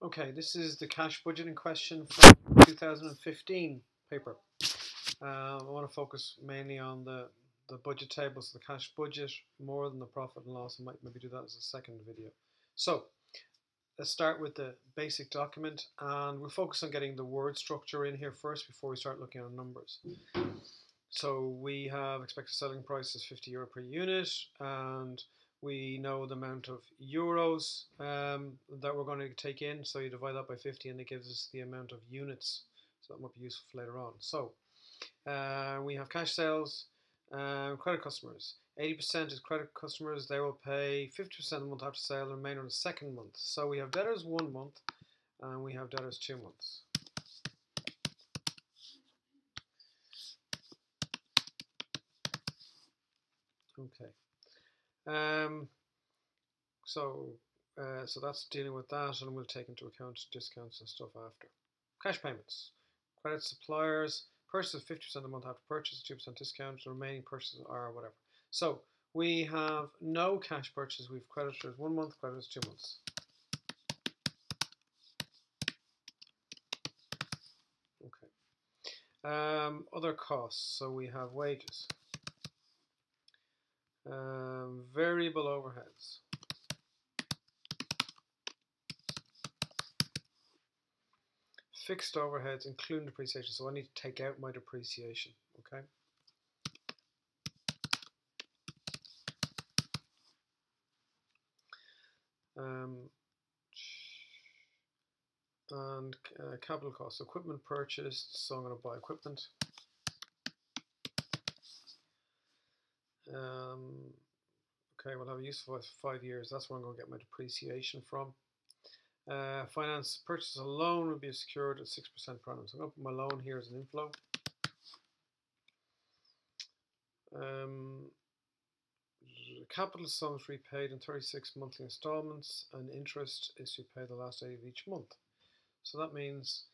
Okay, this is the cash budgeting question from 2015 paper. Uh, I want to focus mainly on the, the budget tables, the cash budget, more than the profit and loss. I might maybe do that as a second video. So, let's start with the basic document and we'll focus on getting the word structure in here first before we start looking at numbers. So we have expected selling price is 50 euro per unit and we know the amount of euros um, that we're going to take in. So you divide that by 50 and it gives us the amount of units. So that might be useful later on. So uh, we have cash sales, uh, credit customers. 80% is credit customers. They will pay 50% of the month after sale, the remainder in the second month. So we have debtors one month and we have debtors two months. Okay. Um, so, uh, so that's dealing with that, and we'll take into account discounts and stuff after. Cash payments, credit suppliers, purchases 50% of the month after purchase, 2% discount, the remaining purchases are whatever. So we have no cash purchase. We've creditors one month, creditors two months. Okay. Um, other costs. So we have wages. Um, variable overheads. Fixed overheads, including depreciation. So I need to take out my depreciation, okay? Um, and uh, capital costs, equipment purchased, so I'm going to buy equipment. Um, okay, we'll have a useful life for five years. That's where I'm going to get my depreciation from. Uh, finance purchase a loan would be secured at 6% per annum. So I'm going to put my loan here as an inflow. Um, capital sums repaid in 36 monthly installments and interest is to pay the last day of each month. So that means,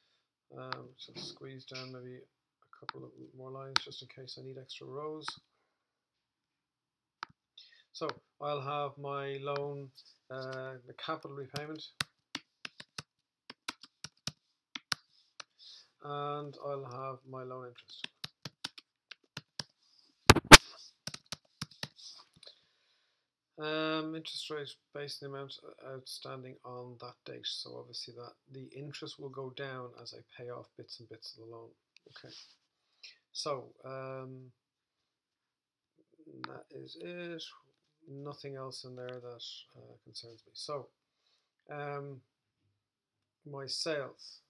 um, squeeze down maybe a couple of more lines just in case I need extra rows. So I'll have my loan, uh, the capital repayment, and I'll have my loan interest. Um, interest rate based on the amount outstanding on that date. So obviously that the interest will go down as I pay off bits and bits of the loan. Okay. So um, that is it nothing else in there that uh, concerns me. So, um, my sales,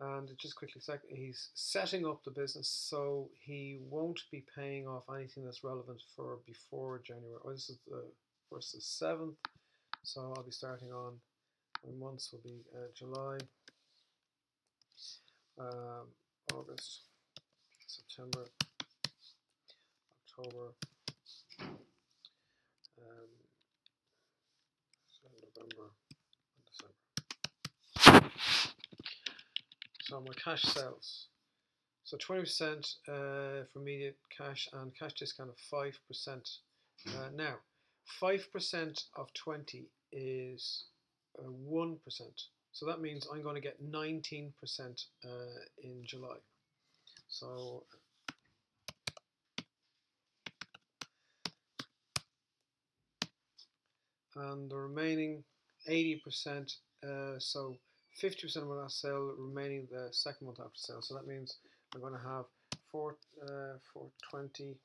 and just quickly, sec he's setting up the business, so he won't be paying off anything that's relevant for before January. Oh, this is the first the seventh, so I'll be starting on. My months will be uh, July, um, August, September, October, um, so November and December. So my cash sales. So 20% uh, for immediate cash and cash discount of 5%. Uh, now, 5% of 20 is uh, 1%. So that means I'm going to get 19% uh, in July. So and the remaining 80%, uh, so 50% of last sale, remaining the second month after sale. So that means I'm going to have 4, uh, 420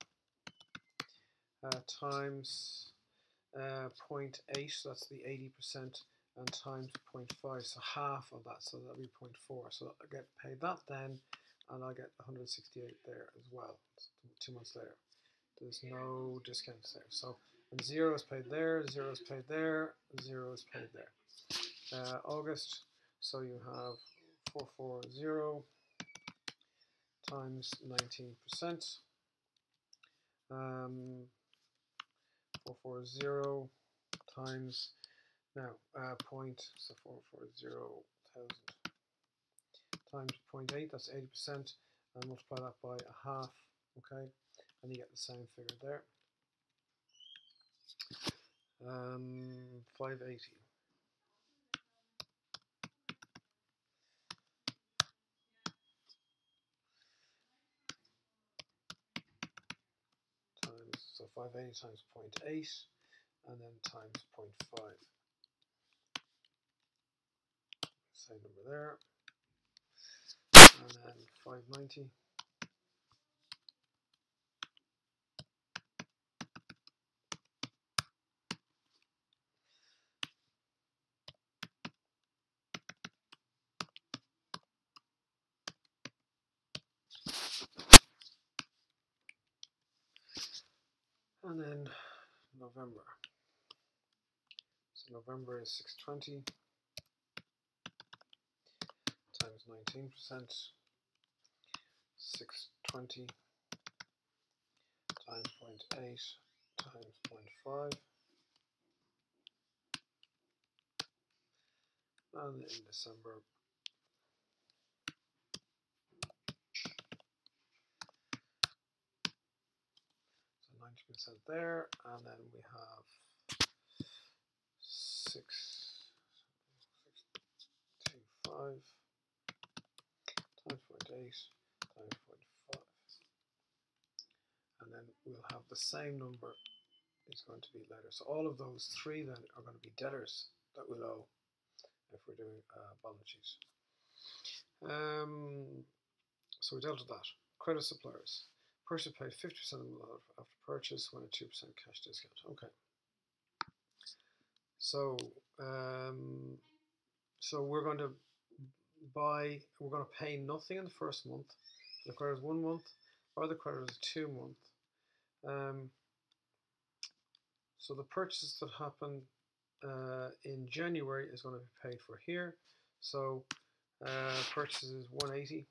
uh, times uh, 0.8, so that's the 80%, and times 0.5, so half of that, so that'll be 0.4. So I get paid that then, and I get 168 there as well, two months later. There's no discounts there. So and zero is paid there, zero is paid there, zero is paid there. Uh, August, so you have 440 times 19%. Um, 440 times, now, uh, point, so 440,000 times 0.8, that's 80%, and multiply that by a half, okay, and you get the same figure there. Um, 580. Times, so 580 times 0.8 and then times 0.5. Same number there. And then 590. And then November. So November is 620 times 19%, 620 times 0.8 times 0.5, and in December ninety percent there, and then we have six, six two five times point eight times point five, and then we'll have the same number is going to be letters. So all of those three then are going to be debtors that we'll owe if we're doing uh, balance sheets. Um, so we dealt with that. Credit suppliers. Person paid 50% of after purchase when a 2% cash discount. Okay. So, um, so we're going to buy, we're going to pay nothing in the first month. The credit is one month, or the credit is two month. Um, so the purchases that happen uh, in January is going to be paid for here. So uh, purchases 180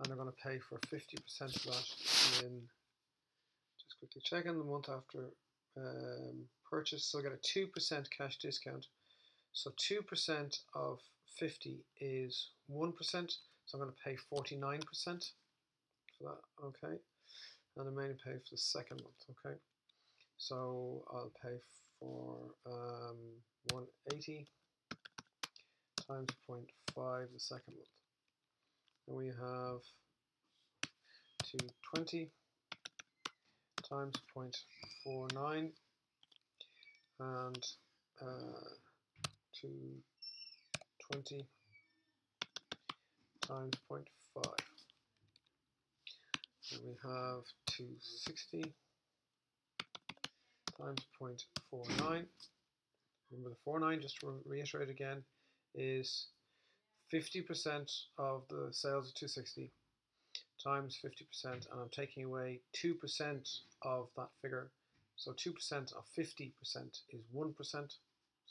and I'm going to pay for 50% of that in, just quickly checking, the month after um, purchase. So I get a 2% cash discount. So 2% of 50 is 1%. So I'm going to pay 49% for that, okay? And I'm pay for the second month, okay? So I'll pay for um, 180 times 0.5 the second month. Then we have 220 times 0.49 and uh, 220 times 0.5. Then we have 260 times 0.49. Remember the 49, just to reiterate again, is 50% of the sales of 260 times 50% and I'm taking away 2% of that figure. So 2% of 50% is 1%. So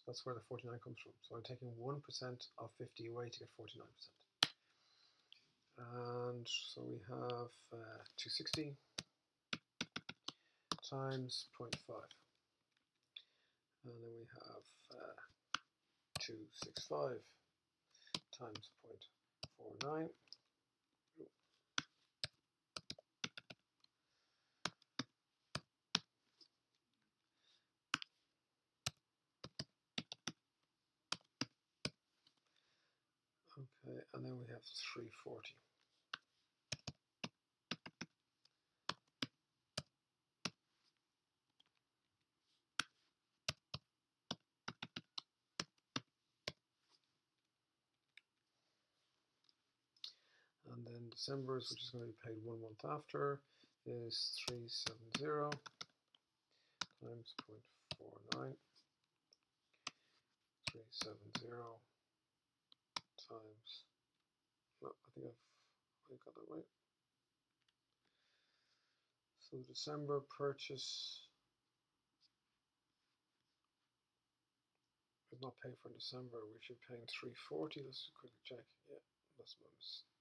that's where the 49 comes from. So I'm taking 1% of 50 away to get 49%. And so we have uh, 260 times 0.5. And then we have uh, 265 times 0.49. Okay, and then we have 340. And then December's, which is going to be paid one month after, is 370 times 0.49. 370 times, no, I think I've, I got that right. So December purchase is not paid for in December, we should pay in 340, let's quickly check, yeah, that's my mistake.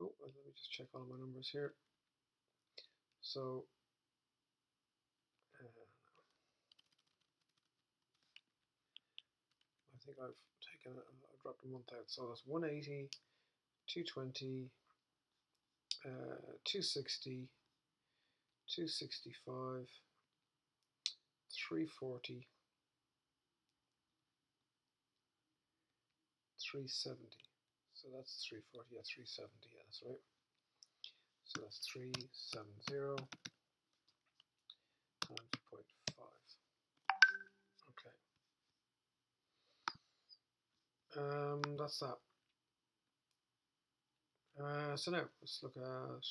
Oh, let me just check all my numbers here. So, uh, I think I've taken, a, I've dropped a month out. So that's 180, 220, uh, 260, 265, 340, 370. So that's 340, yeah, 370, yeah, that's right. So that's 370 times 0.5. Okay. Um, that's that. Uh, so now let's look at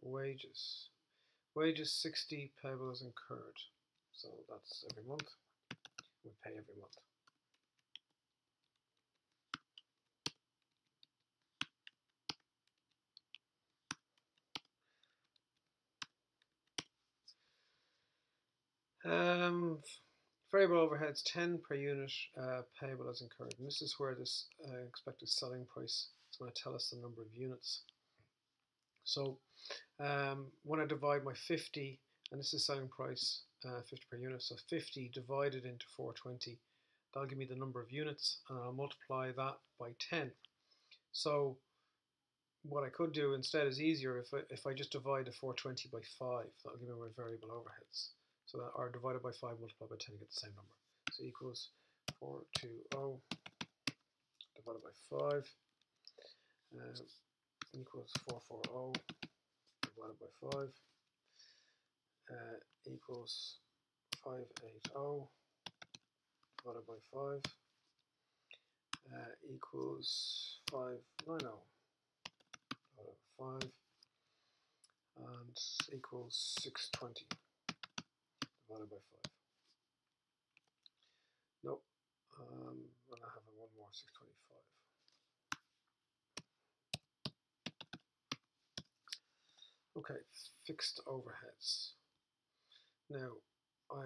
wages. Wages 60 payable as incurred. So that's every month. We pay every month. Um, variable overheads 10 per unit uh, payable as incurred. And this is where this uh, expected selling price is going to tell us the number of units. So um, when I divide my 50, and this is selling price uh, 50 per unit, so 50 divided into 420, that'll give me the number of units, and I'll multiply that by 10. So what I could do instead is easier if I, if I just divide the 420 by 5, that'll give me my variable overheads. So that are divided by 5 multiplied by 10 to get the same number. So equals 420 divided by 5 uh, equals 440 divided by 5 uh, equals 580 divided by 5 uh, equals 590 divided by 5 and equals 620 divided by 5. Nope. Um, and I have one more, 625. Okay, fixed overheads. Now, I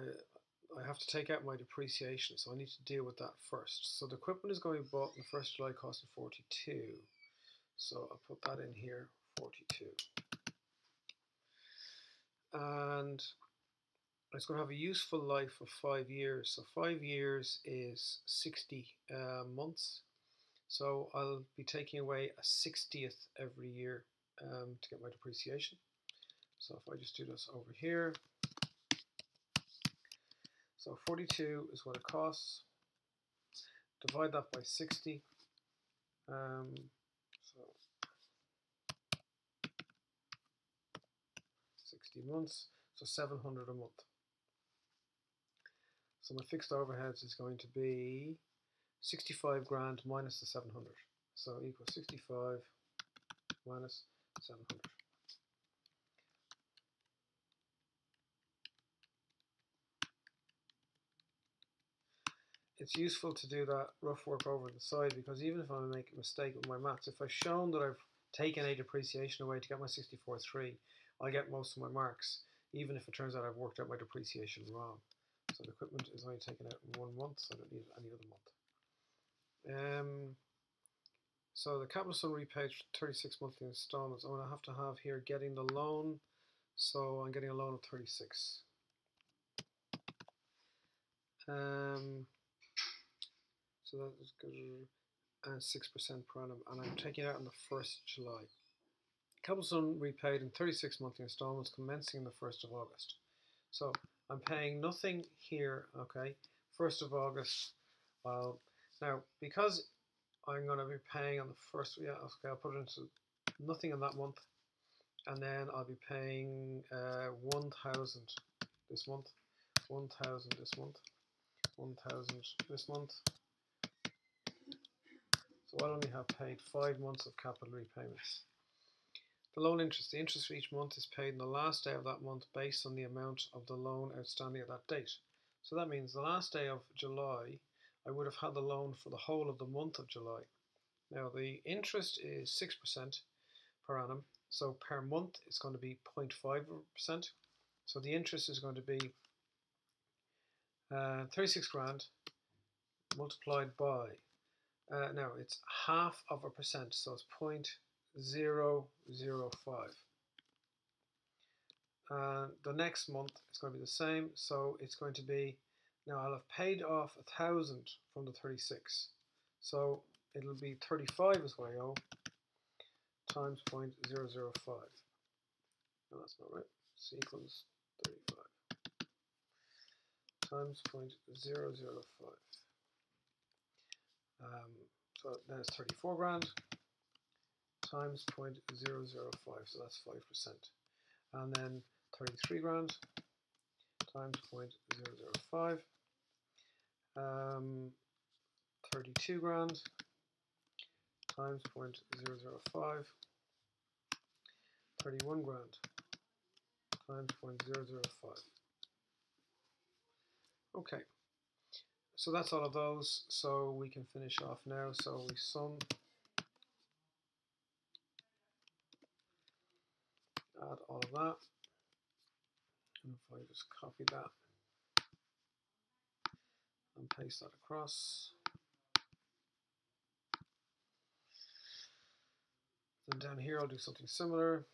I have to take out my depreciation, so I need to deal with that first. So the equipment is going to be bought on the 1st of July cost of 42. So I'll put that in here, 42. And it's going to have a useful life of five years. So five years is 60 uh, months. So I'll be taking away a 60th every year um, to get my depreciation. So if I just do this over here, so 42 is what it costs. Divide that by 60. Um, so 60 months, so 700 a month. So my fixed overheads is going to be 65 grand minus the 700. So equals 65 minus 700. It's useful to do that rough work over the side because even if I make a mistake with my maths, if I've shown that I've taken a depreciation away to get my 64.3, I'll get most of my marks, even if it turns out I've worked out my depreciation wrong. So the equipment is only taken out in one month, so I don't need any other month. Um, so the capital sum repaid 36 monthly installments. I'm going to have to have here getting the loan. So I'm getting a loan of 36. Um, so that is good. And 6% per annum. And I'm taking it out on the 1st July. Capital sum repaid in 36 monthly installments commencing on the 1st of August. So I'm paying nothing here, okay, 1st of August. Well, now, because I'm going to be paying on the first, yeah, okay, I'll put it into nothing in that month. And then I'll be paying uh, 1,000 this month, 1,000 this month, 1,000 this month. So I'll only have paid five months of capital repayments. The loan interest. The interest for each month is paid on the last day of that month based on the amount of the loan outstanding at that date. So that means the last day of July, I would have had the loan for the whole of the month of July. Now the interest is 6% per annum, so per month it's going to be 0.5%. So the interest is going to be uh, 36 grand multiplied by, uh, now it's half of a percent, so it's 0.005. Uh, the next month it's going to be the same, so it's going to be now I'll have paid off a thousand from the 36. So it'll be 35 is what I owe times 0.005. No, that's not right. C equals 35 times 0.005. Um, so then it's 34 grand times 0.005, so that's 5%. And then 33 grand times 0.005, um, 32 grand times 0.005, 31 grand times 0.005. Okay, so that's all of those, so we can finish off now. So we sum add all of that. And if I just copy that and paste that across. Then down here I'll do something similar.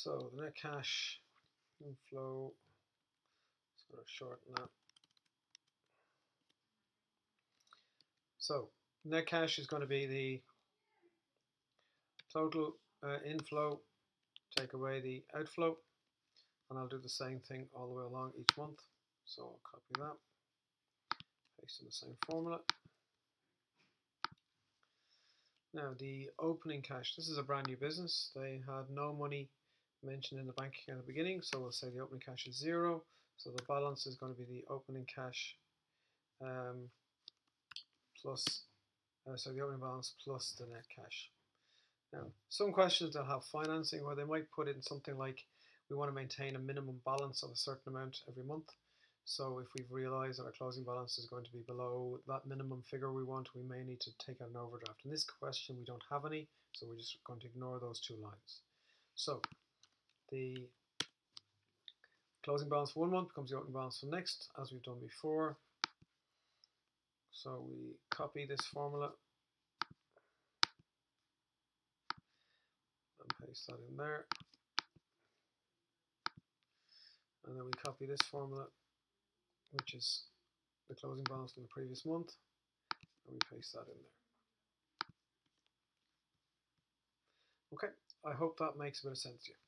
So the net cash inflow, sort of shorten that. So net cash is going to be the total uh, inflow, take away the outflow, and I'll do the same thing all the way along each month. So I'll copy that, paste in the same formula. Now the opening cash, this is a brand new business. They had no money mentioned in the bank at the beginning. So we'll say the opening cash is zero. So the balance is going to be the opening cash um, plus, uh, so the opening balance plus the net cash. Now, some questions they'll have financing where they might put in something like we want to maintain a minimum balance of a certain amount every month. So if we've realized that our closing balance is going to be below that minimum figure we want, we may need to take out an overdraft. In this question, we don't have any, so we're just going to ignore those two lines. So the closing balance for one month becomes the opening balance for next, as we've done before. So we copy this formula and paste that in there. And then we copy this formula, which is the closing balance from the previous month, and we paste that in there. Okay, I hope that makes a bit of sense to you.